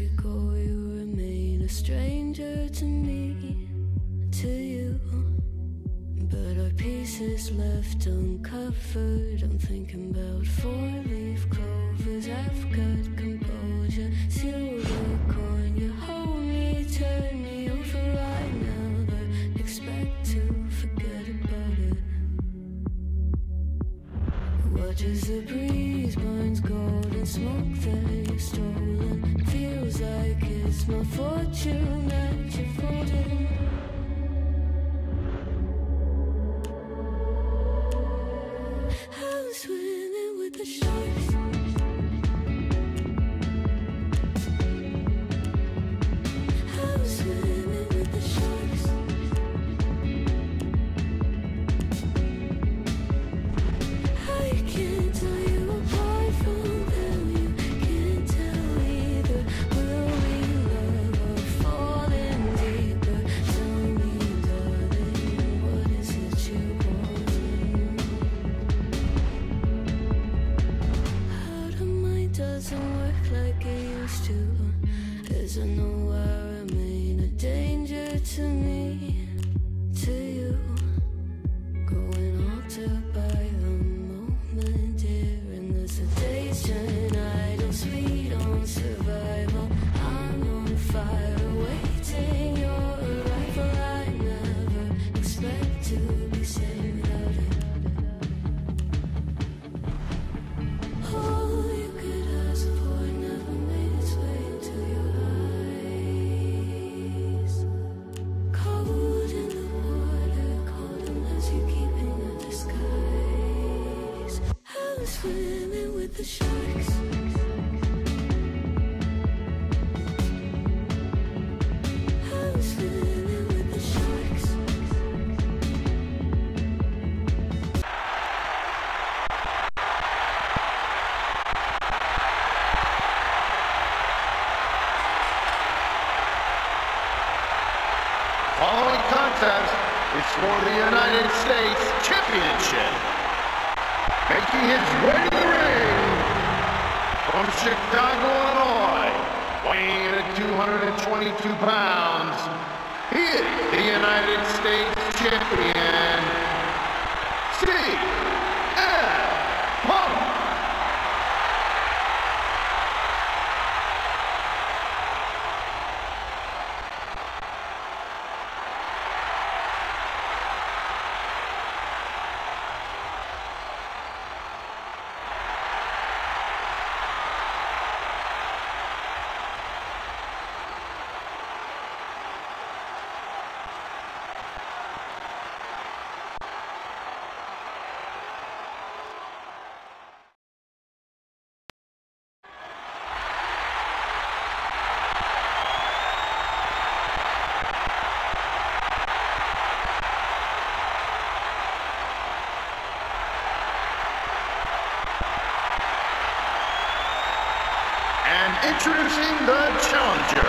you remain a stranger to me, to you. But our pieces left uncovered. I'm thinking about four leaf clovers. I've got composure, silver coin. fortune that you're folding swimming with the sharks. Following contest is for the United States Championship making his way to the ring from Chicago, Illinois, weighing in at 222 pounds, he is the United States champion. Introducing the challenger.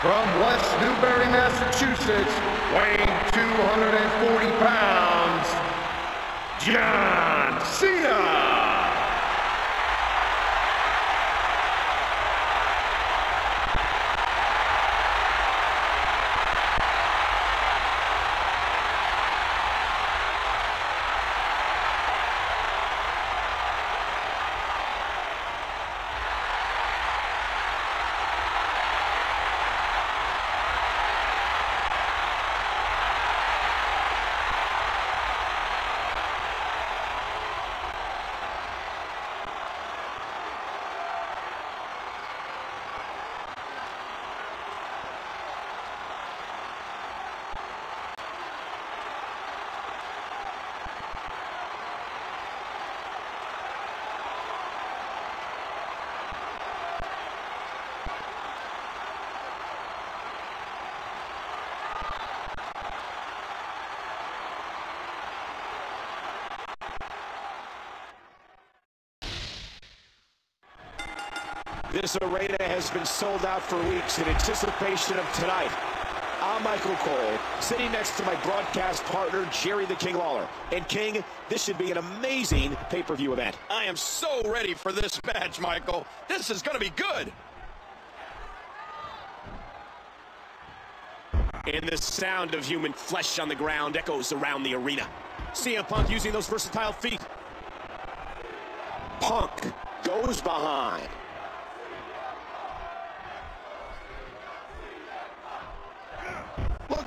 From West Newbury, Massachusetts, weighing 240 pounds, John Cena. this arena has been sold out for weeks in anticipation of tonight. I'm Michael Cole, sitting next to my broadcast partner, Jerry the King Lawler. And King, this should be an amazing pay-per-view event. I am so ready for this match, Michael. This is going to be good. And the sound of human flesh on the ground echoes around the arena. CM Punk using those versatile feet. Punk goes behind.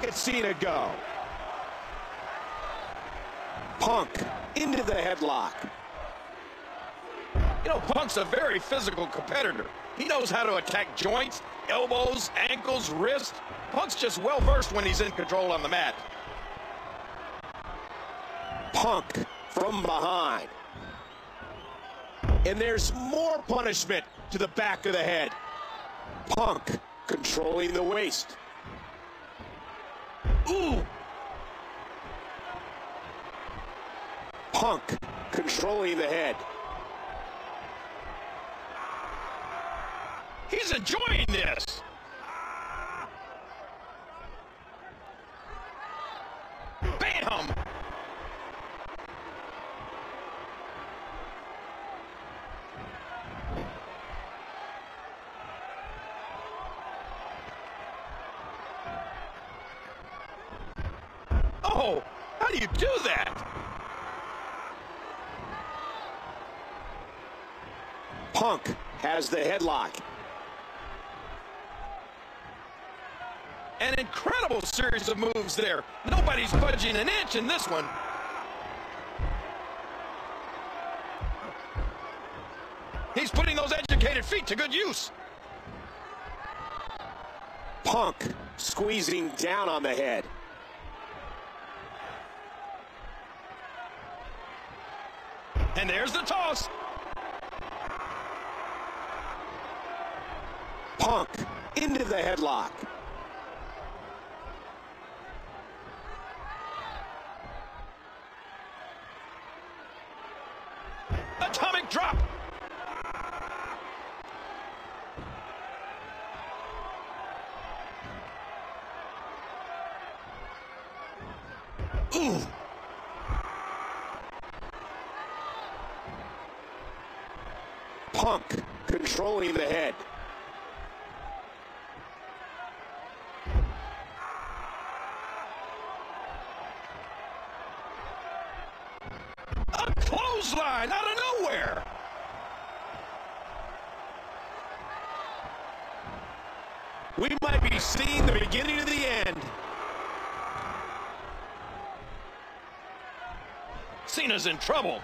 At Cena go. Punk into the headlock. You know, Punk's a very physical competitor. He knows how to attack joints, elbows, ankles, wrists. Punk's just well versed when he's in control on the mat. Punk from behind. And there's more punishment to the back of the head. Punk controlling the waist. Ooh! Punk controlling the head. He's enjoying this. How do you do that? Punk has the headlock. An incredible series of moves there. Nobody's budging an inch in this one. He's putting those educated feet to good use. Punk squeezing down on the head. And there's the toss. Punk into the headlock. Punk controlling the head. A clothesline out of nowhere. We might be seeing the beginning of the end. Cena's in trouble.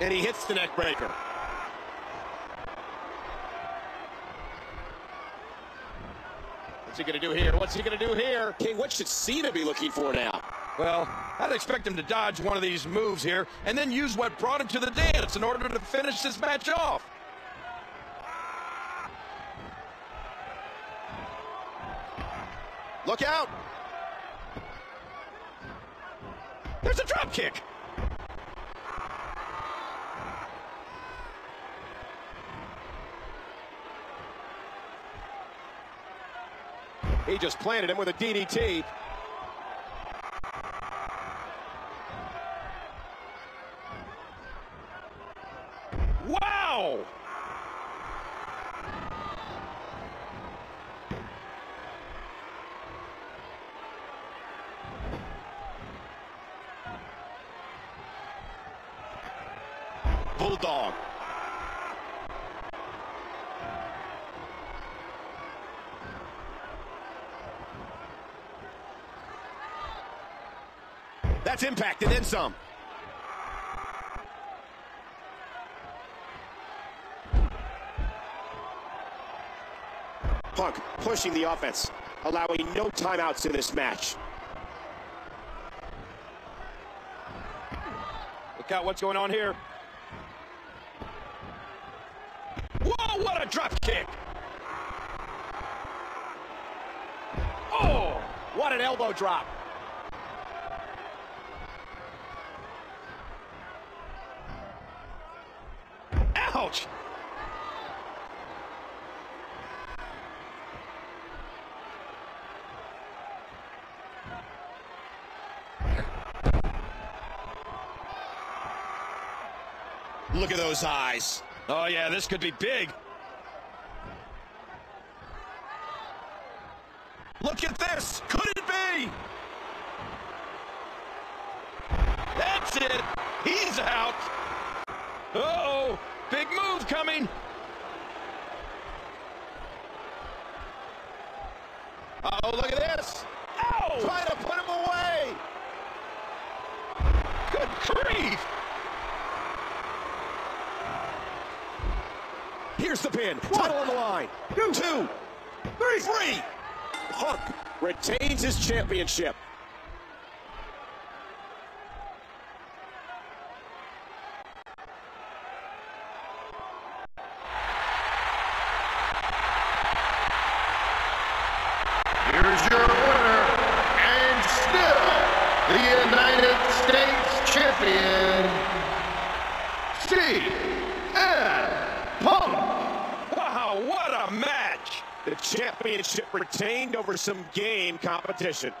And he hits the neck What's he going to do here? What's he going to do here? King, what should Cena be looking for now? Well, I'd expect him to dodge one of these moves here and then use what brought him to the dance in order to finish this match off. Look out! There's a drop kick. He just planted him with a DDT. Wow! Bulldog. That's impact and then some. Punk pushing the offense, allowing no timeouts in this match. Look out what's going on here. Whoa, what a drop kick! Oh, What an elbow drop. coach. Look at those eyes. Oh, yeah, this could be big. Look at this. Could it be? That's it. He's out. Uh oh Big move coming. Oh, look at this. Oh! Trying to put him away. Good grief. Here's the pin. Title on the line. Two, Two three, three. Punk retains his championship. Here's your winner, and still the United States champion, CM Punk. Wow, what a match. The championship retained over some game competition.